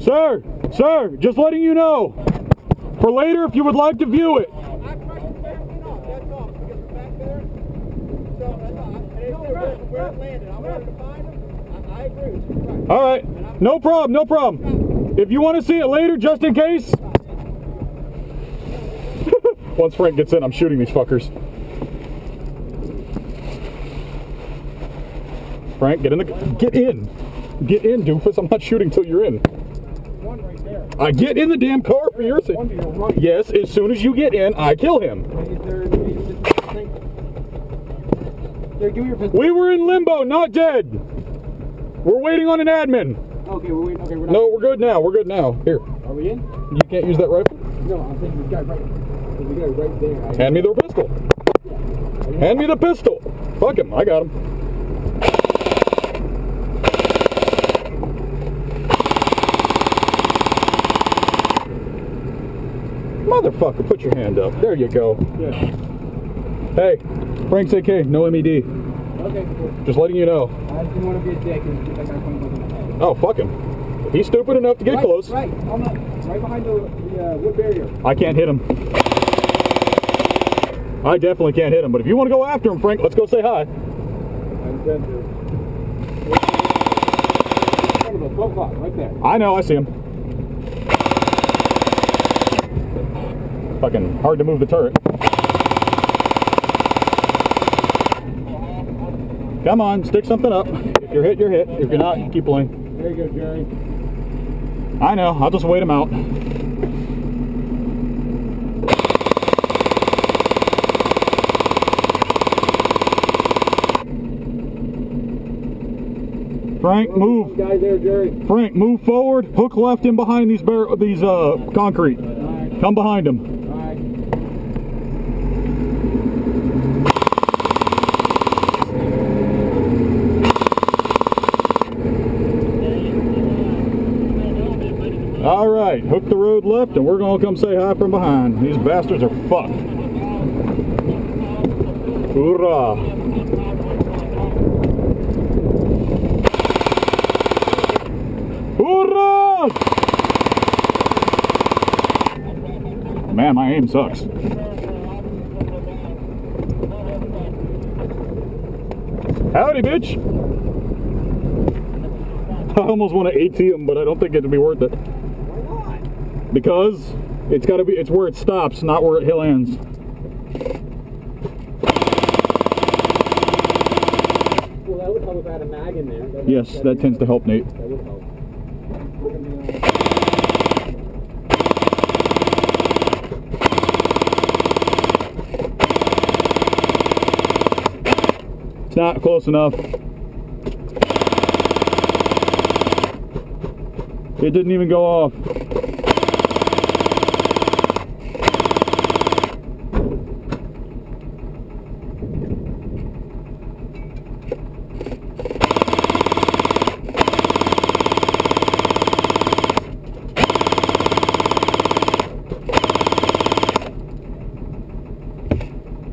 Sir, sir, just letting you know. For later, if you would like to view it. All right. No problem, no problem. If you want to see it later, just in case. Once Frank gets in, I'm shooting these fuckers. Frank, get in the get in. Get in, doofus. I'm not shooting till you're in. One right there. I get in the damn car for your sake. right. Yes, as soon as you get in, I kill him. Is there, is it, think, there, give me your pistol. We were in limbo, not dead. We're waiting on an admin. Okay, we're waiting. Okay, we're not. No, we're good now. We're good now. Here, Are we in? you can't use that rifle. No, I'm thinking right. We got it right there. Hand me the pistol. Hand me the pistol. Fuck him. I got him. Motherfucker, put your hand up. There you go. yeah. Hey, Frank's AK, no MED. Okay, cool. Just letting you know. I didn't want to be a dick and get that guy pointing in the head. Oh, fuck him. If he's stupid enough to get right, close, Right, the, right behind the, the uh, wood barrier. I can't hit him. I definitely can't hit him, but if you want to go after him, Frank, let's go say hi. I'm good, dude. One of those, 12 o'clock, right there. I know, I see him. Fucking hard to move the turret. Come on, stick something up. If you're hit, you're hit. If you're not, keep playing. There you go, Jerry. I know, I'll just wait him out. Frank, move. Guy there, Jerry. Frank, move forward. Hook left in behind these bar- these uh concrete. Come behind him. all right. Hook the road left, and we're gonna come say hi from behind. These bastards are fucked. Hoorah! Hoorah! Man, my aim sucks. Howdy, bitch! I almost want to AT him, but I don't think it'd be worth it. Because it's got to be, it's where it stops, not where it hill ends. Well, that would help a mag in there. That- Yes, that'd that tends to help, Nate. That would help. We're gonna be, It's not close enough. It didn't even go off.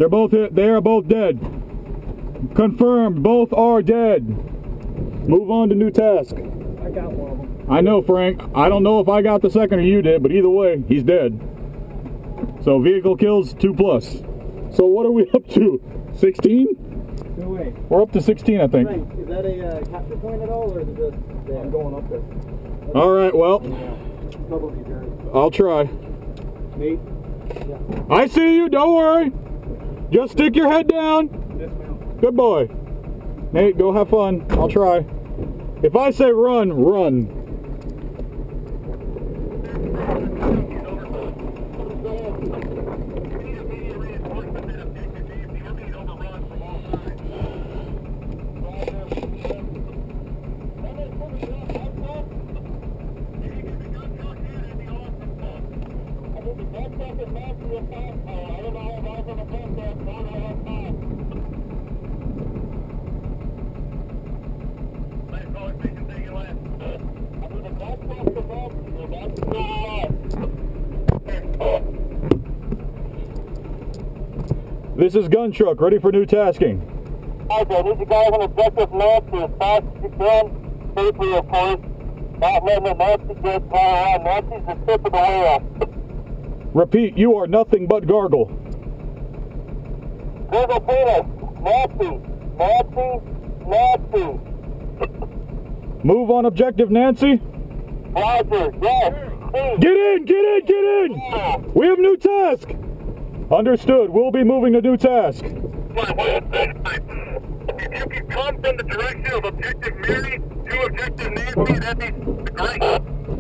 They're both hit. They are both dead. Confirmed. Both are dead. Move on to new task. I got one of them. I know, Frank. I don't know if I got the second or you did, but either way, he's dead. So vehicle kills two plus. So what are we up to? 16? No way. We're up to 16, I think. Frank, is that a uh, capture point at all, or is it just there? I'm going up there. All right. Well, Yeah. I'll try. Nate? I see you. Don't worry. Just stick your head down. Good boy. Nate, go have fun. I'll try. If I say run, run. This is Gun Truck, ready for new tasking. Okay, need you guys on objective north to as fast as you can, safely of course. Not letting the Nazi get far around. Nazi's the tip of the wheel. Repeat, you are nothing but gargle. Google Peter. Nazi. Nazi. Nazi. Move on objective, Nancy. Roger. Yes. Get in, get in, get in! Yeah. We have new task! Understood, we'll be moving to new task. If you could come from the direction of Objective Mary to Objective Nancy, that'd be great.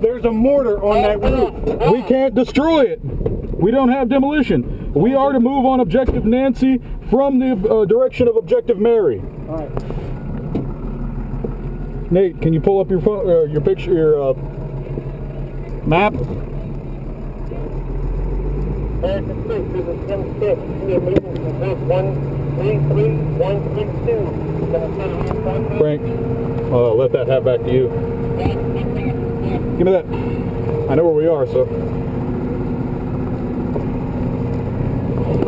There's a mortar on that roof. We can't destroy it. We don't have demolition. We are to move on objective Nancy from the uh, direction of objective Mary. Alright. Nate, can you pull up your phone, uh, your picture, your uh, map? The six. This is Jim Six. We are moving from group one three three one six two. Gonna set a new front Frank, uh, let that have back to you. Give me that. I know where we are, so.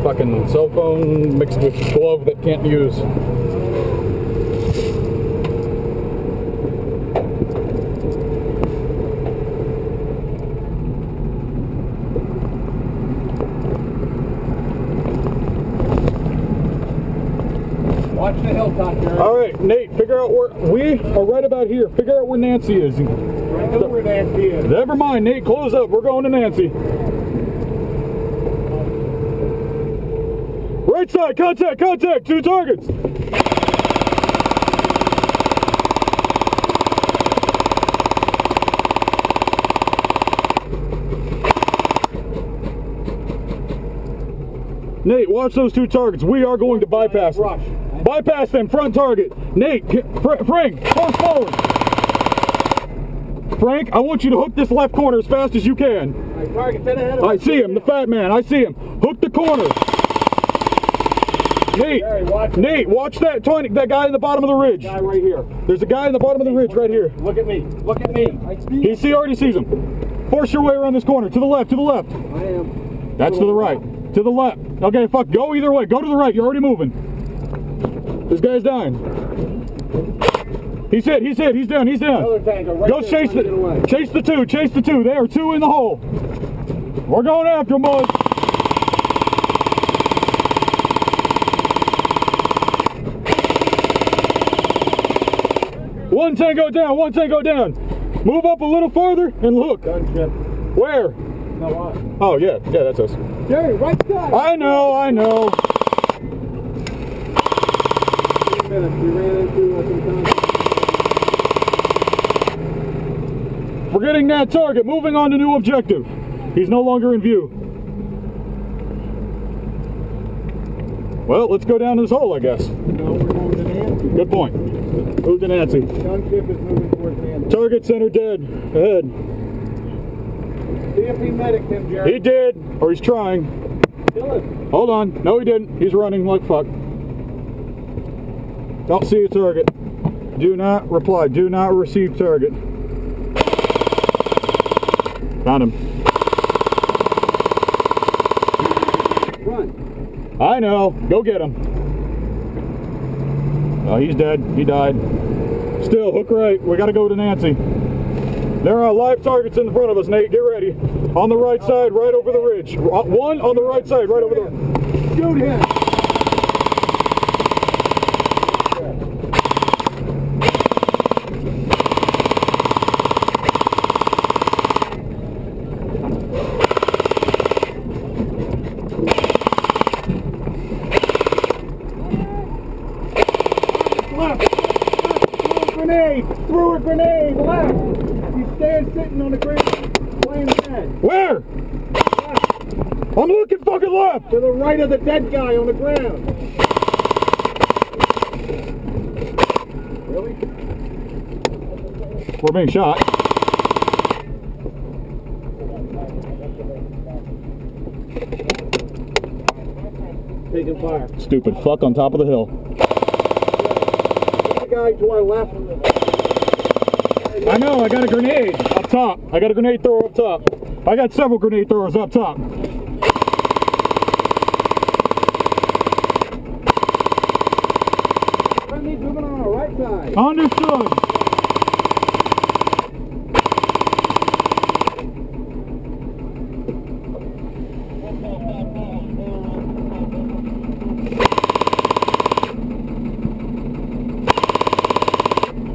Fucking cell phone mixed with glove that can't use. All right, Nate, figure out where we are right about here. Figure out where Nancy is. I know where Nancy is. Never mind, Nate, close up. We're going to Nancy. Right side, contact, contact, two targets. Nate, watch those two targets. We are going to bypass. Rush. Bypass them, front target. Nate, Fr- Frank, force forward. Frank, I want you to hook this left corner as fast as you can. Alright, target, set ahead of I see him, the fat man. I see him. Hook the corner. Nate, watch. Nate, watch that twenty, that guy in the bottom of the ridge. Guy right here. There's a guy in the bottom of the ridge right here. Look at me. Look at me. He see already sees him. Force your way around this corner. To the left, to the left. I am. That's to the right. To the left. Okay, fuck. Go either way. Go to the right. You're already moving. This guy's dying. He's hit. He's hit. He's down. He's down. Right Go chase trying to get away. the chase the two. Chase the two. There are two in the hole. We're going after them, boys. One tango down. One tango down. Move up a little farther and look. Gunship. Where? No? Oh yeah, yeah, that's us. Jerry, right side. I know, I know. Three. We ran into some contact. Forgetting that target. Moving on to new objective. He's no longer in view. Well, let's go down this hole, I guess. No, we're to Nancy. Good point. Move to Nancy. Gunship is moving towards Nancy. Target center dead. Ahead. See if he medics him, Jerry. He did, or he's trying. Kill him. Hold on. No, he didn't. He's running like fuck. Don't see a target. Do not reply. Do not receive target. Found him. Run. I know. Go get him. Oh, he's dead. He died. Still, hook right. We got to go to Nancy. There are live targets in front of us, Nate. Get ready. On the right side, right over the ridge. Uh, One on the right side, right over the. Shoot him. Left. Left. Throw a grenade. Threw a grenade. Left. You stand sitting on the ground playing dead. Where? I'm looking fucking left. To the right of the dead guy on the ground. Really? We're being shot. Taking fire. Stupid fuck on top of the hill. The guy to our left. I know, I got a grenade up top. I got a grenade thrower up top. I got several grenade throwers up top. right. Understood.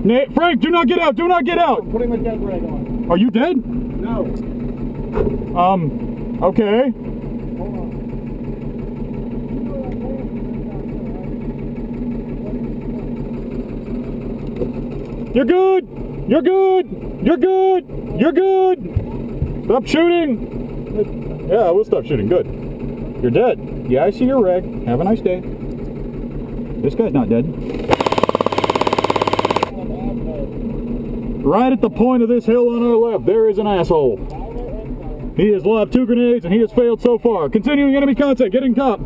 Nate, Frank, do not get out, do not get out! Putting my dead rag on. Are you dead? No. Um, okay. You're good. You're good. You're good. You're good. Stop shooting. Yeah, we'll stop shooting. Good. You're dead. Yeah, I see your reg. Have a nice day. This guy's not dead. Right at the point of this hill on our left, there is an asshole. He has lobbed two grenades and he has failed so far. Continuing enemy contact. Getting top.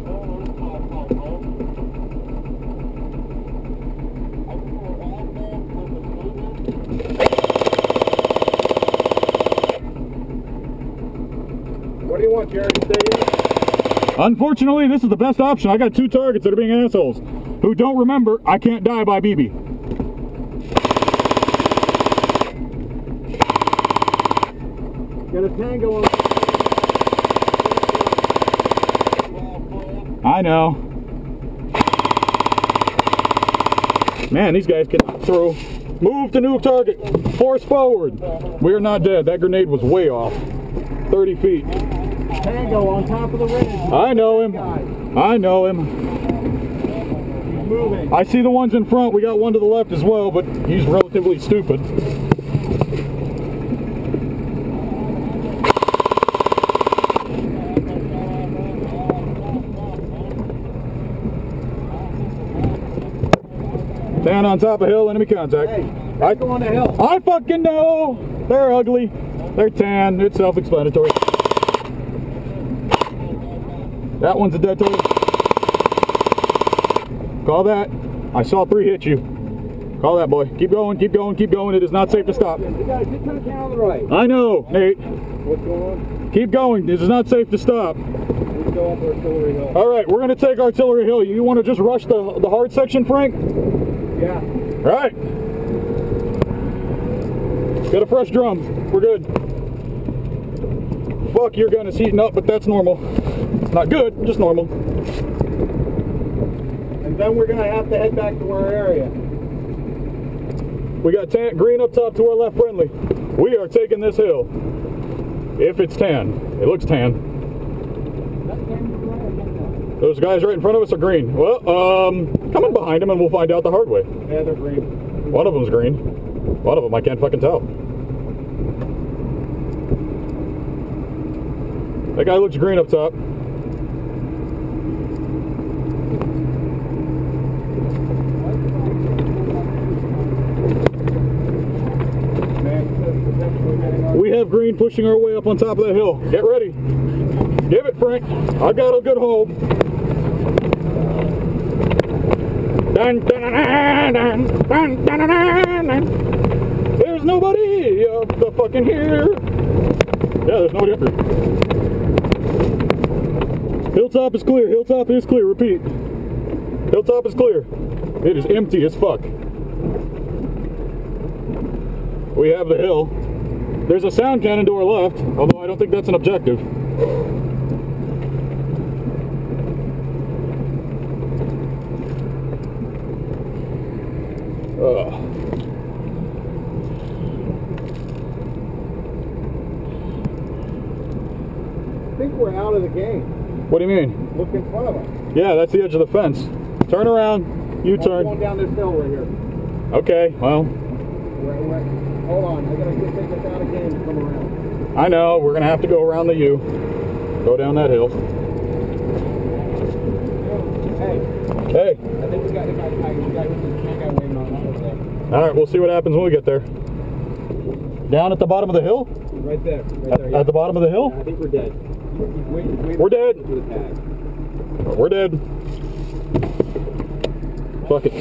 What do you want, Jared? Stay in? Unfortunately, this is the best option. I got two targets that are being assholes who don't remember I can't die by BB. Got a tango on. I know. Man, these guys can throw. Move to new target. Force forward. We are not dead. That grenade was way off. 30 feet. Tango on top of the ridge. I know him. I know him. He's moving. I see the ones in front. We got one to the left as well, but he's relatively stupid. Down on top of hill, enemy contact. Hey, I, go on the hill. I fucking know. They're ugly. They're tan. It's self-explanatory. That one's a dead target. Call that. I saw three hit you. Call that boy. Keep going, keep going, keep going. It is not safe to stop. You guys, just turn the on the right. I know, Nate. What's going on? Keep going. This is not safe to stop. We can go up Artillery Hill. All right, we're going to take Artillery Hill. You want to just rush the, the hard section, Frank? Yeah. All right. Got a fresh drum. We're good. Fuck, your gun is heating up, but that's normal. Not good, just normal. And then we're gonna have to head back to our area. We got tan, green up top to our left friendly. We are taking this hill. If it's tan. It looks tan. Those guys right in front of us are green. Well, um, coming behind them and we'll find out the hard way. Yeah, they're green. One of them's green. One of them I can't fucking tell. That guy looks green up top. pushing our way up on top of that hill. Get ready. Give it, Frank. I got a good hold. Dun, dun, dun, dun, There's nobody up the fucking here. Yeah, there's nobody up here. Hilltop is clear. Hilltop is clear. Repeat. Hilltop is clear. It is empty as fuck. We have the hill. There's a sound cannon to our left, although I don't think that's an objective. Ugh. I think we're out of the game. What do you mean? Look in front of us. Yeah, that's the edge of the fence. Turn around. You I'm going turn. down this hill right here. Okay, well, We're, we're, hold on, I gotta get take us out game to come around. I know. We're going to have to go around the U. Go down that hill. Hey, Hey. I think we got the guy, I, we got the guy waiting on us. All right, we'll see what happens when we get there. Down at the bottom of the hill? Right there, right At, there. Yeah. at the bottom of the hill? I think we're dead. Waiting, he's We're dead. for the tag. We're dead. Fuck it.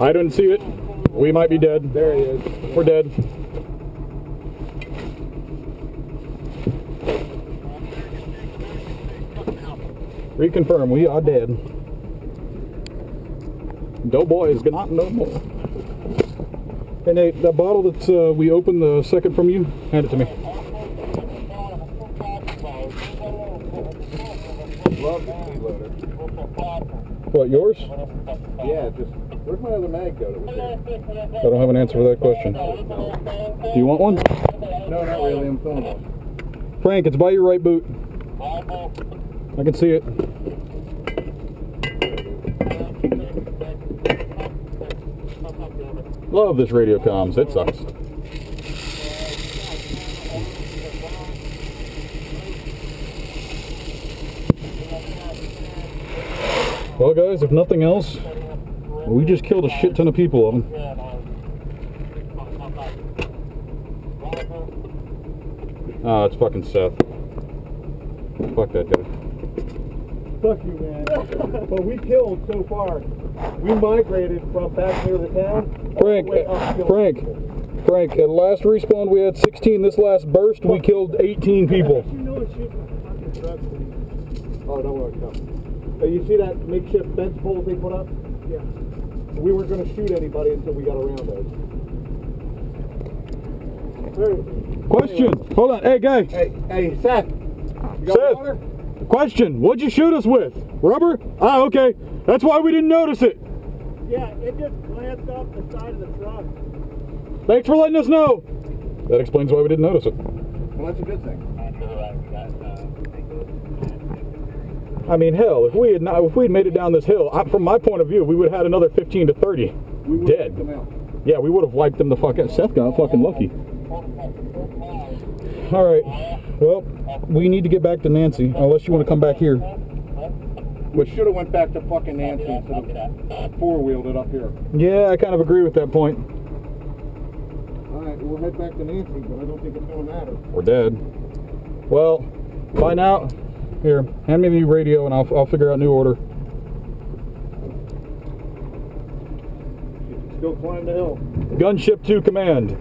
I didn't see it. We might be dead. There he is. We're dead. Reconfirm, we are dead. Doughboy is not no more. Hey Nate, that bottle that uh, we opened the second from you, hand it to me. Love the. What, yours? Yeah, just Where's my other mag go? I don't have an answer for that question. Do you want one? No, not really. I'm filming one. Frank, it's by your right boot. I can see it. Love this radio comms. It sucks. Well, guys, if nothing else, we just killed a shit ton of people of them. Oh, it's fucking Seth. Fuck that guy. Fuck you, man. but we killed so far. We migrated from back near the town. All the Frank, way up to- Frank, Frank, at last respawn we had 16. This last burst we killed 18 people. You know it's shooting fucking trucks. Oh, don't worry, come. Uh, you see that makeshift fence pole they put up? Yeah. We weren't going to shoot anybody until we got around those. Hey, Question. Hold on. Hey, guy. hey, hey, Seth. You got Seth. water? Question. What'd you shoot us with? Rubber? Ah, okay. That's why we didn't notice it. Yeah, it just glanced off the side of the truck. Thanks for letting us know. That explains why we didn't notice it. Well, that's a good thing. I mean, hell, if we had not, if we had made it down this hill, I, from my point of view, we would have had another 15 to 30 We would dead. Come out. Yeah, we would have wiped them the fuck out. Seth got fucking lucky. All right. Well, we need to get back to Nancy, unless you want to come back here. We should have went back to fucking Nancy instead of four-wheeled it up here. Yeah, I kind of agree with that point. All right, we'll head back to Nancy, but I don't think it's going to matter. We're dead. Well, find out. Here, hand me the radio, and I'll, I'll figure out new order. Go climb the hill. Gunship to command.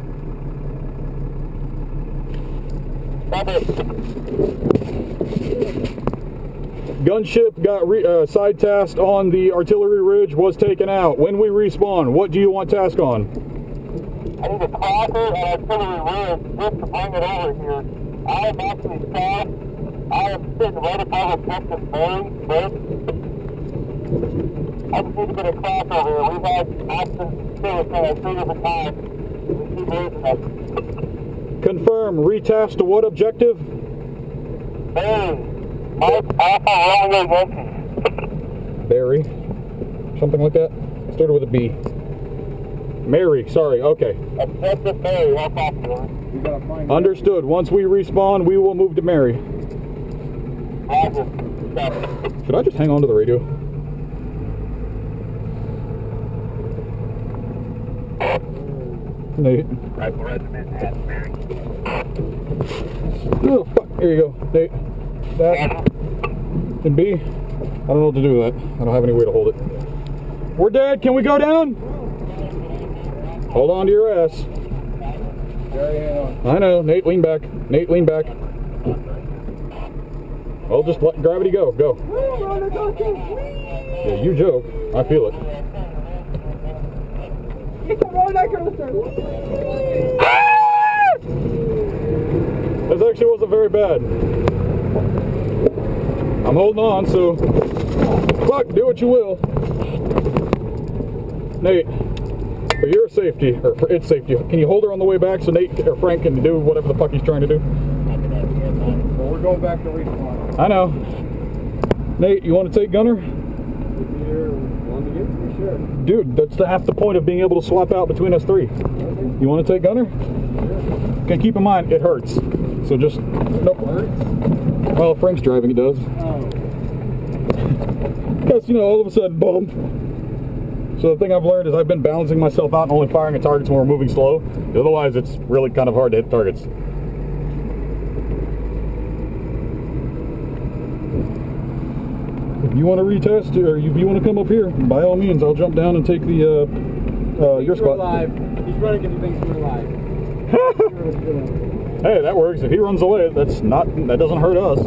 Gunship got re- uh, side tasked on the artillery ridge, was taken out. When we respawn, what do you want task on? I need a crosser and artillery ridge just to bring it over here. I am actually staffed. I am sitting right above a objective bearing, right? I just need to get a crossover here. We've had actions suicide three different times. We keep losing it. Confirm, retasked to what objective? Bearing. Mike Alpha Romeo Yankee. Barry. Something like that. Started with a B. Mary, sorry, okay. Objective Barry, that's accurate. We got to find Understood. Once we respawn, we will move to Mary. Should I just hang on to the radio? Nate. Rifle Regiment at Barry. Oh, fuck. Here you go. Nate. That. And B. I don't know what to do with that. I don't have any way to hold it. We're dead. Can we go down? Hold on to your ass. I know. Nate, lean back. Nate, lean back. Well, just let gravity go. Go. Yeah, you joke. I feel it. This actually wasn't very bad. I'm holding on, so fuck, do what you will. Nate, for your safety, or for its safety, can you hold her on the way back so Nate or Frank can do whatever the fuck he's trying to do? Well, we're going back to respawn. I know. Nate, you want to take Gunner? Here, one to get for sure. Dude, that's the, half the point of being able to swap out between us three. You want to take Gunner? Okay, keep in mind, it hurts. So just, nope. Well, if Frank's driving, it does. Because, you know, all of a sudden, boom. So the thing I've learned is I've been balancing myself out and only firing at targets when we're moving slow. Otherwise, it's really kind of hard to hit targets. If you want to retest, or if you want to come up here, by all means, I'll jump down and take the uh, uh, your spot. He's running because he thinks we're alive. Hey, that works. If he runs away, that's not that doesn't hurt us.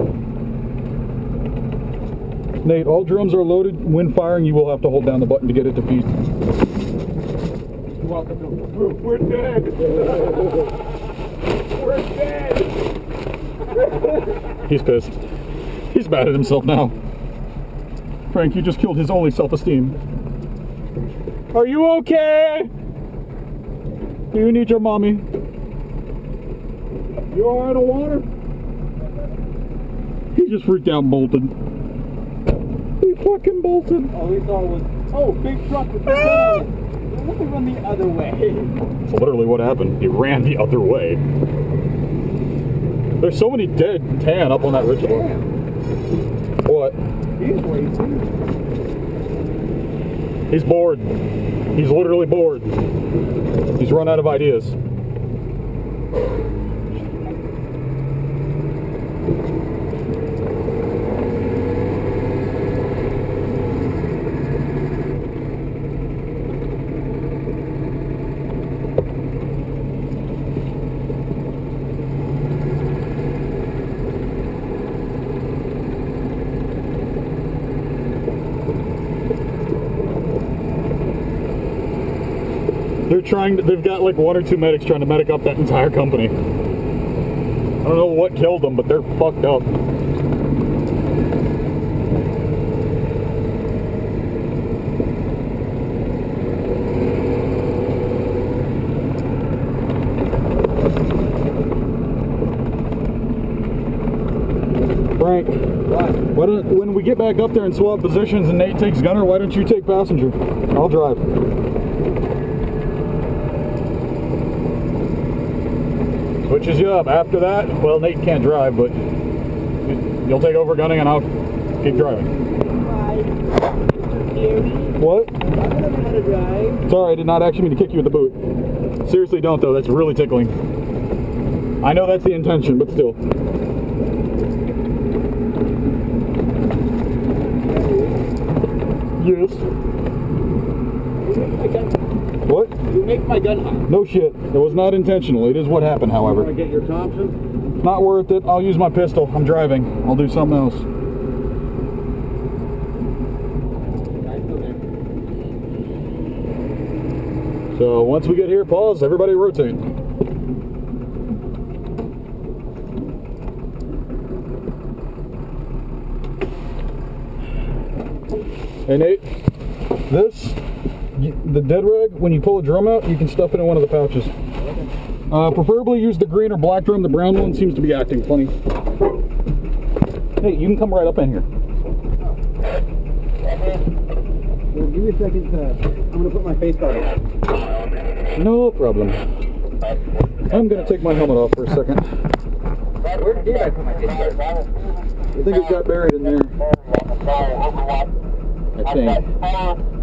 Nate, all drums are loaded. When firing, you will have to hold down the button to get it to feed. Welcome to We're, we're dead. we're dead. He's pissed. He's mad at himself now. Frank, you just killed his only self-esteem. Are you okay? Do you need your mommy? You all right on water? He just freaked out and bolted. He fucking bolted. All we saw was, oh, big truck with ah! Let me run the other way. That's literally what happened. He ran the other way. There's so many dead tan up on that ridge line. What? He's waiting. He's bored. He's literally bored. He's run out of ideas. They're trying to, they've got like one or two medics trying to medic up that entire company. I don't know what killed them, but they're fucked up. Frank, why don't, when we get back up there and swap positions and Nate takes gunner, why don't you take passenger? I'll drive. Switches you up. After that, well, Nate can't drive, but you'll take over gunning and I'll keep driving. What? Sorry, I did not actually mean to kick you in the boot. Seriously, don't though. That's really tickling. I know that's the intention, but still. Yes. What? You make my gun hot. No shit. It was not intentional. It is what happened, however. Want to get your Thompson? Not worth it. I'll use my pistol. I'm driving. I'll do something else. So once we get here, pause. Everybody rotate. Hey Nate, this, the dead rag, when you pull a drum out, you can stuff it in one of the pouches. Uh, preferably use the green or black drum. The brown one seems to be acting funny. Hey, you can come right up in here. Well, give me a second to, I'm going to put my face guard on. No problem. I'm gonna take my helmet off for a second. Where did I put my face guard? I think it got buried in there. I think.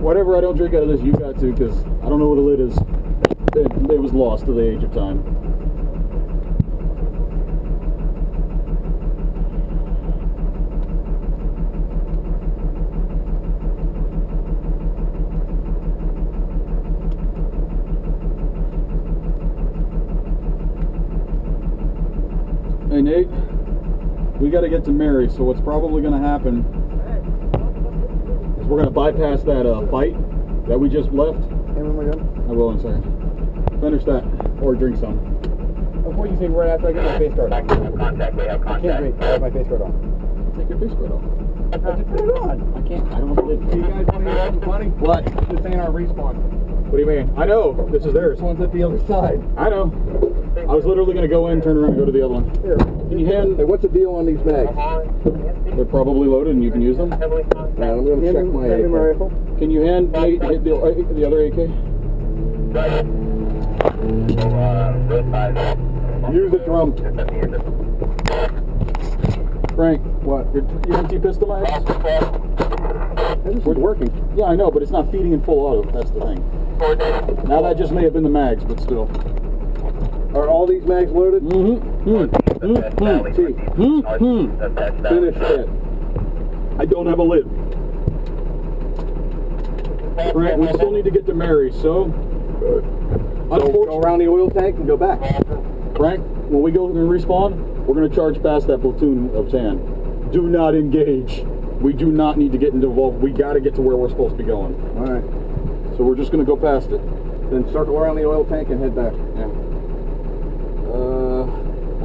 Whatever I don't drink out of this, you got to, because I don't know what a lid is. It, it was lost to the age of time. Hey Nate, we got to get to Mary, so what's probably going to happen is we're going to bypass that uh, fight that we just left. Hand me my gun. I will in a second. Finish that, or drink some. Before you say right after I get my face guard on. We have contact. We have I can't contact. wait. I have my face guard on. Take your face guard off. I just put it on. I can't. I don't have a lid. You guys want to hear something funny? What? This ain't our respawn. What do you mean? I know. This is theirs. This one's at the other side. I know. I was literally going to go in, turn around, and go to the other one. Here. Can you hand? Hey, what's the deal on these bags? They're probably loaded, and you can use them. Heavily contact. Yeah, I'm going to check my, uh, hand me my rifle. Can you hand Nate hit the, uh, the other AK? Right. So, this side. Use the drum. Just at the end of Frank, what? Your, your empty pistol, my ass? it. This is working. Yeah, I know, but it's not feeding in full auto. That's the thing. Now that just may have been the mags, but still. Are all these mags loaded? Mm-hmm. That's Valley. See, Mm-hmm. That's Valley. finish it. I don't have a lid. Right, we still need to get to Mary, so. Go, go around the oil tank and go back. Frank, when we go and respawn, we're going to charge past that platoon of 10. Do not engage. We do not need to get involved. We got to get to where we're supposed to be going. All right. So we're just going to go past it. Then circle around the oil tank and head back. Yeah.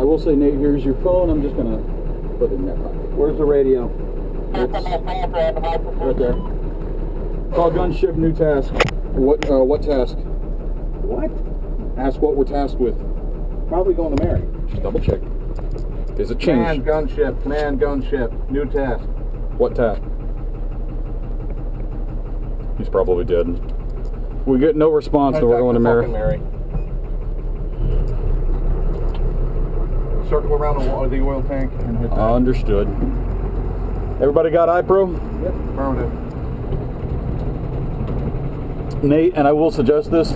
I will say, Nate, here's your phone. I'm just going to put it in that pocket. Where's the radio? It's right there. Call gunship, new task. What? Uh, what task? What? Ask what we're tasked with. Probably going to Mary. Just double check. Is it Command changed? gunship. Command gunship. New task. What task? He's probably dead. We get no response, so we're going to Mary. Mary. Circle around the, oil tank and hit back. Understood. Everybody got eye pro? Yep. Affirmative. Nate, and I will suggest this.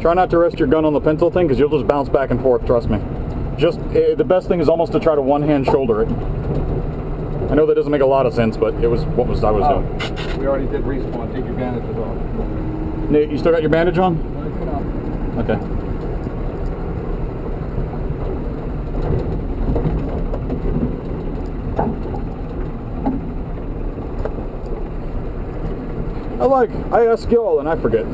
Try not to rest your gun on the pencil thing because you'll just bounce back and forth, trust me. Just, eh, the best thing is almost to try to one hand shoulder it. I know that doesn't make a lot of sense, but it was what was I was Oh, doing. we already did respawn. Take your bandages off. Nate, you still got your bandage on? Okay. I like, I ask y'all and I forget. All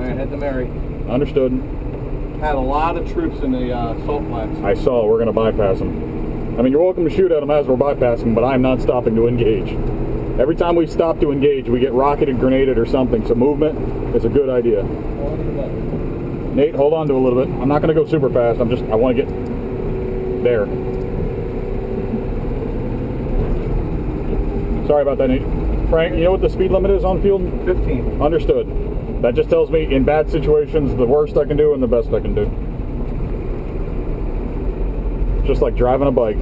right, head to Mary. Understood. Had a lot of troops in the uh, salt flats. I saw we're going to bypass them. I mean, you're welcome to shoot at them as we're bypassing, but I'm not stopping to engage. Every time we stop to engage, we get rocketed, grenaded, or something. So movement is a good idea. Nate, hold on to a little bit. I'm not going to go super fast. I'm just, I want to get there. Sorry about that, Nate. Frank, you know what the speed limit is on field? 15. Understood. That just tells me in bad situations, the worst I can do and the best I can do. Just like driving a bike.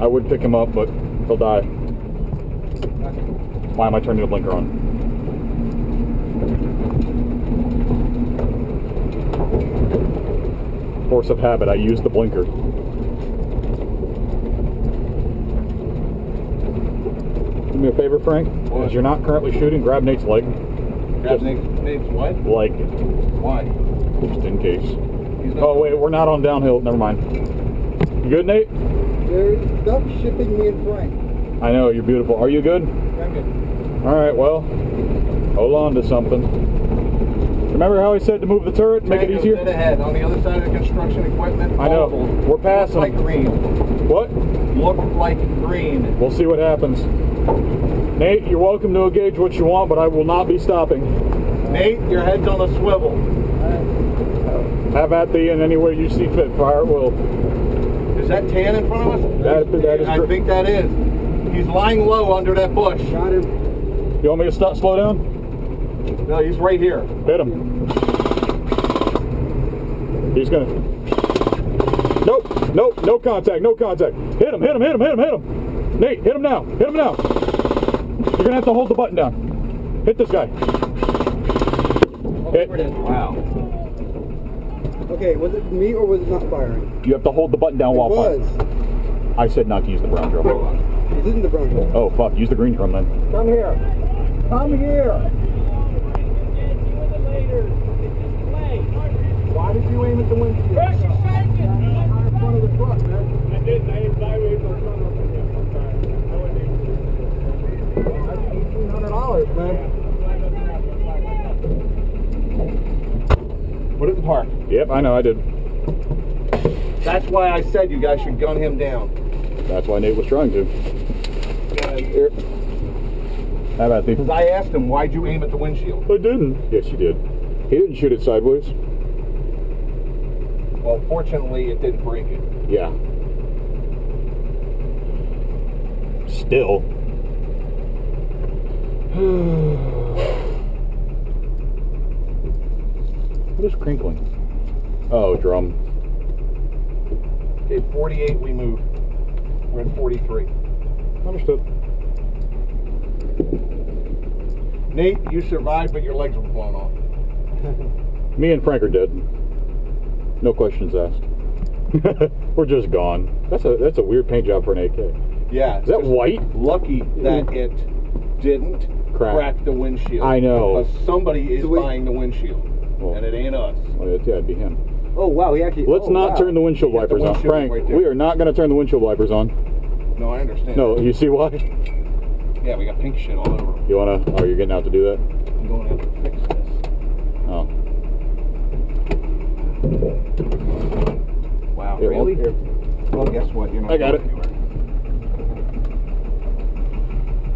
I would pick him up, but he'll die. Why am I turning the blinker on? Force of habit, I use the blinker. Me a favor, Frank. What? As you're not currently shooting, grab Nate's leg. Grab Nate's, Nate's what? Like, Why? just in case. Oh, wait, we're not on downhill. Never mind. You good, Nate? Stop shipping me and Frank. I know, you're beautiful. Are you good? I'm good. All right, well, hold on to something. Remember how I said to move the turret, make it easier? ahead. On the other side of the construction equipment. I know. all of them We're passing. Like green. What? Look like green. We'll see what happens. Nate, you're welcome to engage what you want, but I will not be stopping. Nate, your head's on a swivel. Have at thee in any way you see fit. Fire at will. Is that tan in front of us? That- that is I think that is. He's lying low under that bush. Got him. You want me to stop, slow down? No, he's right here. Hit him. He's gonna. Nope, nope, no contact, no contact. Hit him, hit him, hit him, hit him, hit him. Nate, hit him now, hit him now. You're gonna have to hold the button down. Hit this guy. Hit. Wow. Okay, was it me or was it not firing? You have to hold the button down It while was. firing. I said not to use the brown drum. It isn't the brown drum. Oh fuck, use the green drum then. Come here. Come here. Why did you aim at the windshield? In front of the truck, man. I didn't. I on front of That's eighteen hundred dollars, man. Put it in park. Yep, I know, I did. That's why I said you guys should gun him down. That's why Nate was trying to. Here. How about thee? Because I asked him, why'd you aim at the windshield? I didn't. Yes, you did. He didn't shoot it sideways. Well, fortunately, it didn't break it. Yeah. Still. what is crinkling? Oh, drum. Okay, 48, we move. We're at 43. Understood. Nate, you survived, but your legs were blown off. Me and Frank are dead. No questions asked. We're just gone. That's a that's a weird paint job for an AK. Yeah. Is that white? Lucky that it didn't Crack. crack, the windshield. I know. Because somebody is So we- buying the windshield, Well, and it ain't us. well, yeah, it'd be him. Oh wow, he actually. Let's oh, not wow. turn the windshield You got the wipers on. windshield Frank, right we are not going to turn the windshield wipers on. No, I understand. No, you see why? Yeah, we got pink shit all over. You want to? Oh, you're getting out to do that? I'm going to have to fix this. Oh. Here, really? Well, guess what? You're not I got it. anywhere.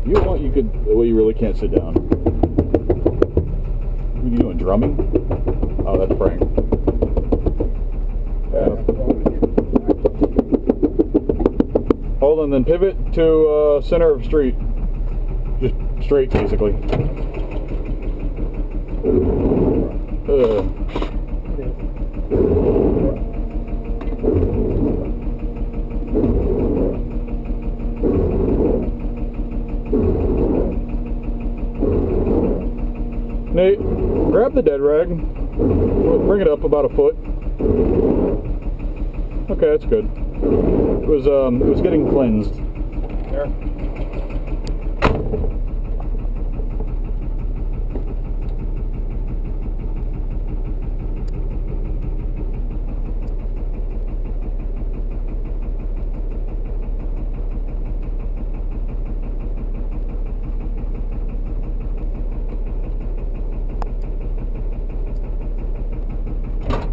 You know what? You could. Well, you really can't sit down. What are you doing? Drumming? Oh, that's Frank. Yeah. Hold on, then pivot to uh, center of street. Just straight, basically. Uh, Nate, grab the dead rag. Bring it up about a foot. Okay, that's good. It was um, it was getting cleansed. There.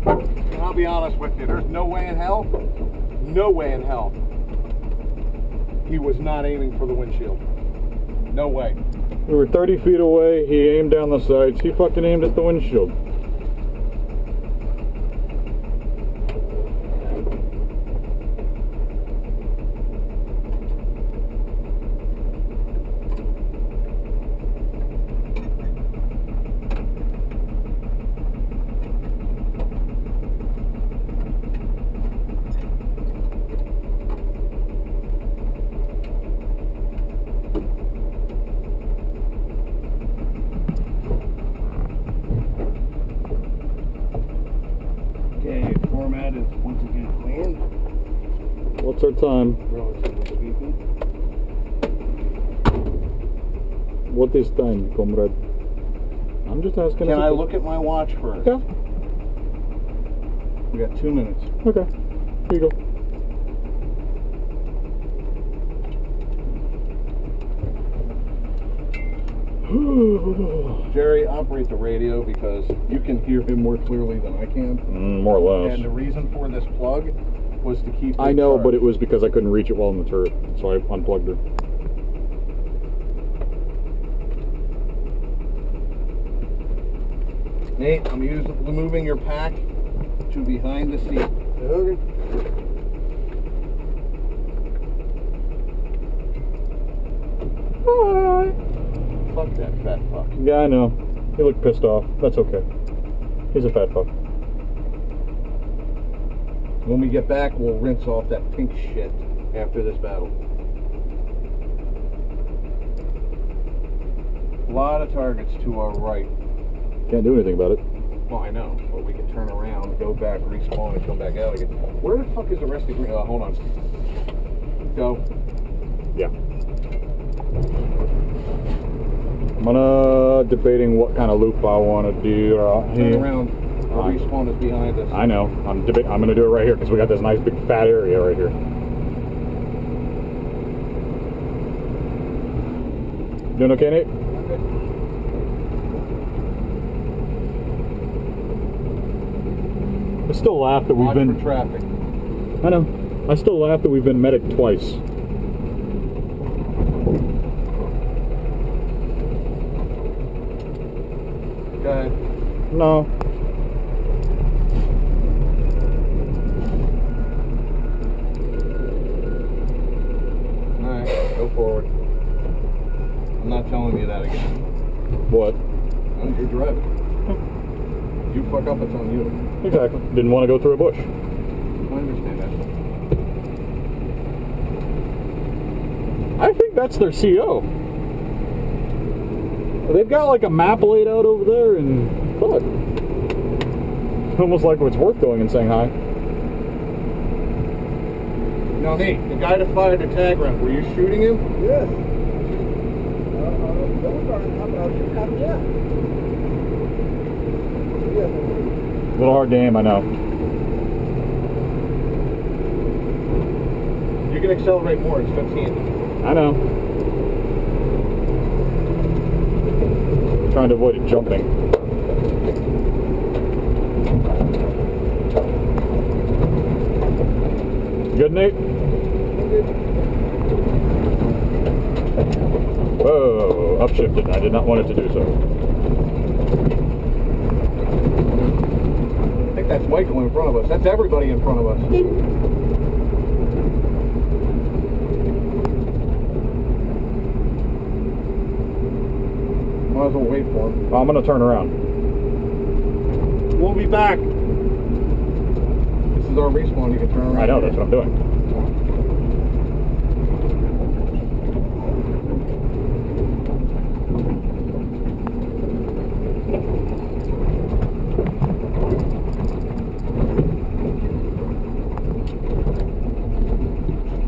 And I'll be honest with you, there's no way in hell, no way in hell, he was not aiming for the windshield. No way. We were 30 feet away. He aimed down the sides. He fucking aimed at the windshield. Okay, format is once again clean. What's our time? What is time, comrade? I'm just asking. Can I look at my watch first? Yeah. We got two minutes. Okay. Here you go. Jerry, operate the radio because you can hear him more clearly than I can. Mm, more or less. And the reason for this plug was to keep. I know, charged. but it was because I couldn't reach it while in the turret, so I unplugged it. Nate, I'm using moving your pack to behind the seat. Okay. Fuck that fat fuck. Yeah, I know. He looked pissed off. That's okay. He's a fat fuck. When we get back, we'll rinse off that pink shit after this battle. A lot of targets to our right. Can't do anything about it. Well, I know, but we can turn around, go back, respawn, and come back out again. Where the fuck is the rest of the green? Uh, hold on. Go. Yeah. I'm gonna debating what kind of loop I want to do. Uh, Turn around. Respawn is behind us. I know. I'm I'm gonna do it right here because we got this nice big fat area right here. Doing okay, Nate? I still laugh that we've Watch been. for traffic. I know. I still laugh that we've been medic twice. Go ahead. No. Alright, go forward. I'm not telling you that again. What? No, You're driving. You fuck up, it's on you. Didn't want to go through a bush. I understand that. think that's their CO. They've got like a map laid out over there, and look, it's almost like it's worth going and saying hi. Now, Nate, the guy that fired the tag round, were you shooting him? Yes. Uh, uh, those aren't up, I was just having, yeah. Yes. A little hard to aim, I know. You can accelerate more. It's 15. I know. Trying to avoid it jumping. Good, Nate? Whoa, upshifted. I did not want it to do so. I think Michael in front of us. That's everybody in front of us. Might as well wait for him. I'm going to turn around. We'll be back. This is our respawn. You can turn around. I know, that's what I'm doing.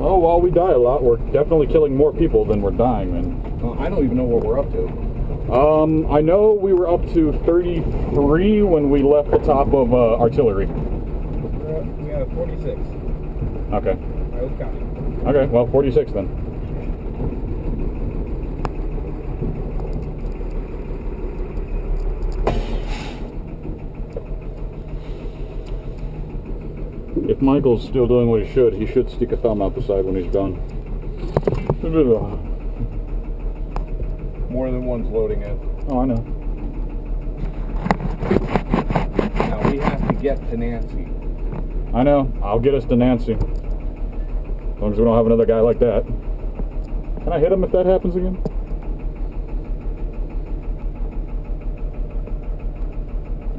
Oh, while we die a lot, we're definitely killing more people than we're dying, man. Uh, I don't even know what we're up to. Um, I know we were up to 33 when we left the top of uh, artillery. We have 46. Okay. I was counting. Okay, well, 46 then. If Michael's still doing what he should, he should stick a thumb out the side when he's done. More than one's loading in. Oh, I know. Now we have to get to Nancy. I know. I'll get us to Nancy. As long as we don't have another guy like that. Can I hit him if that happens again?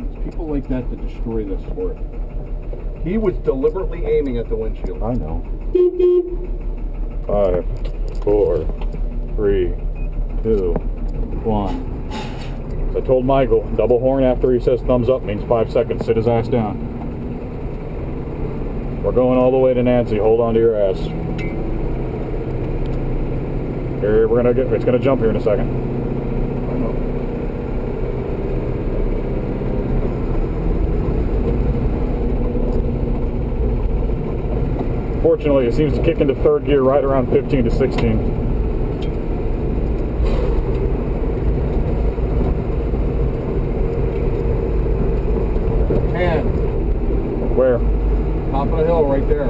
It's people like that that destroy this sport. He was deliberately aiming at the windshield. I know. Five, four, three, two, one. I told Michael, double horn after he says thumbs up means five seconds. Sit his ass down. We're going all the way to Nancy. Hold on to your ass. Here, we're gonna get. It's gonna jump here in a second. I know. Fortunately, it seems to kick into third gear right around 15 to 16. Ten. Where? Top of the hill right there.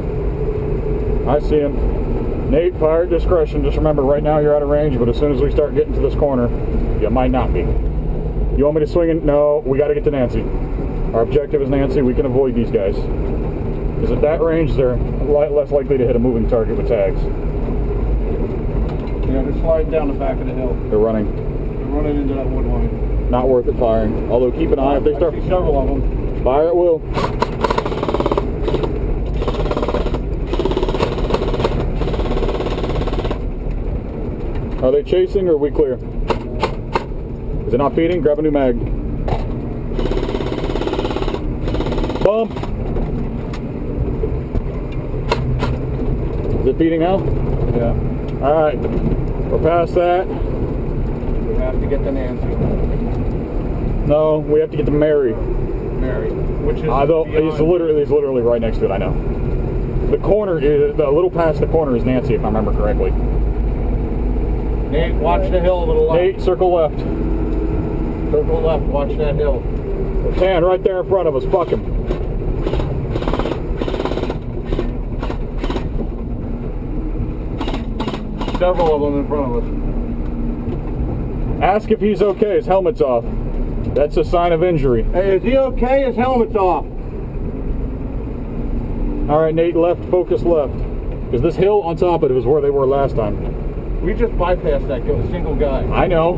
I see him. Nate, fire discretion. Just remember, right now you're out of range, but as soon as we start getting to this corner, you might not be. You want me to swing it? No, we got to get to Nancy. Our objective is Nancy. We can avoid these guys. Because at that range, they're less likely to hit a moving target with tags. Yeah, they're sliding down the back of the hill. They're running. They're running into that wood line. Not worth it firing. Although keep an eye if they I start. see several of them. Fire at will. Are they chasing or are we clear? Is it not feeding? Grab a new mag. Bump. Is it beating out? Yeah. Alright. We're past that. We have to get to Nancy. No, we have to get to Mary. Mary. Which is Although it's literally it's literally right next to it. I know. The corner is the little past the corner is Nancy, if I remember correctly. Nate, watch the hill a little left. Nate, circle left. Circle left, watch that hill. Tan right there in front of us. Fuck him. Several of them in front of us. Ask if he's okay. His helmet's off. That's a sign of injury. Hey, is he okay? His helmet's off. All right, Nate, left. Focus left. Because this hill on top of it was where they were last time. We just bypassed that single guy. I know.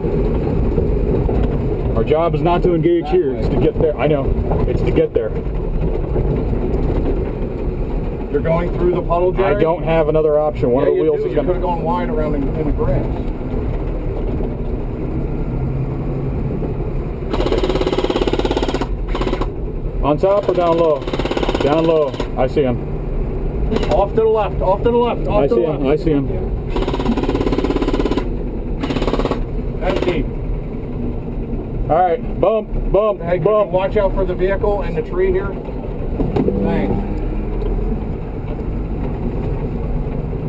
Our job is not to engage That here. way. It's to get there. I know. It's to get there. You're going through the puddle, Jerry? I don't have another option. One yeah, of the wheels do. is You could have gone wide around in, in the grass. On top or down low? Down low. I see him. Off to the left. Off to the left. Off I to see the him. left. I see him. That's deep. All right. Bump. Bump. Hey, bump. watch out for the vehicle and the tree here. Thanks.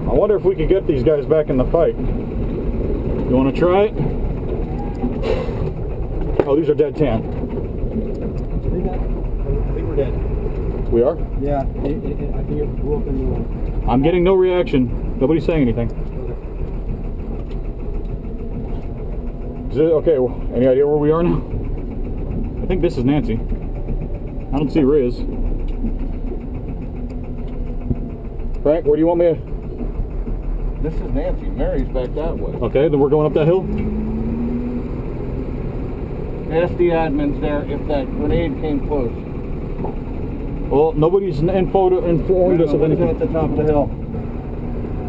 I wonder if we could get these guys back in the fight. You want to try it? Oh, these are dead tan. I think we're dead. We are? Yeah, I'm getting no reaction. Nobody's saying anything. Okay? well, Any idea where we are now? I think this is Nancy. I don't see Riz. Frank, where do you want me to? This is Nancy. Mary's back that way. Okay, then we're going up that hill. Ask the admins there if that grenade came close. Well, nobody's info informed us of anything. at the top of the hill.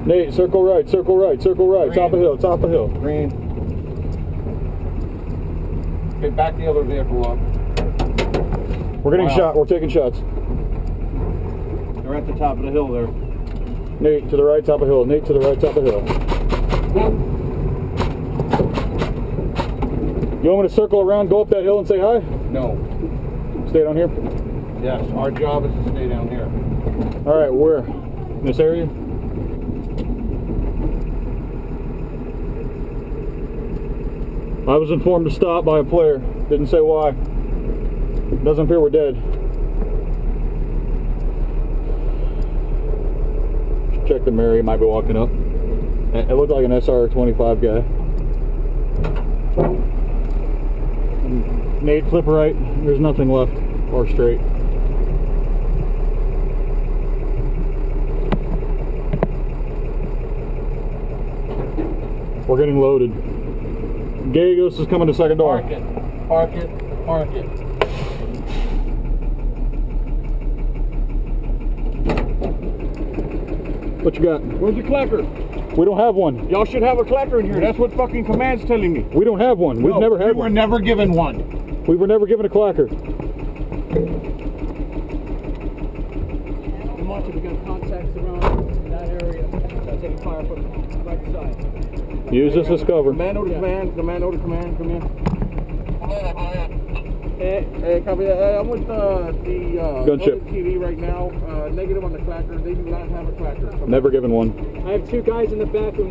Nate, circle right, circle right, circle right, top of the hill, top of the hill. Green. Okay, back the other vehicle up. We're getting Wow. shot. We're taking shots. They're at the top of the hill there. Nate to the right, top of hill. Nate to the right, top of hill. You want me to circle around, go up that hill, and say hi? No. Stay down here. Yes, our job is to stay down here. All right, where? In this area? I was informed to stop by a player. Didn't say why. Doesn't appear we're dead. Check the Mary. Might be walking up. It looked like an SR25 guy. Nate, flip right. There's nothing left. Or straight. We're getting loaded. Gagos is coming to second door. Park it. Park it. Park it. What you got? Where's your clacker? We don't have one. Y'all should have a clacker in here. That's what fucking command's telling me. We don't have one. We've No, never had We had were one. never given one. We were never given a clacker. March, if you got contacts around that area, start taking fire from the right side. Use this as cover. Command order, command, command order, command, come in. Come on, come on. Hey, hey, copy that. Hey, I'm with uh, the uh, Gunship. TV right now. Negative on the clacker. They do not have a clacker. Never given one. I have two guys in the back who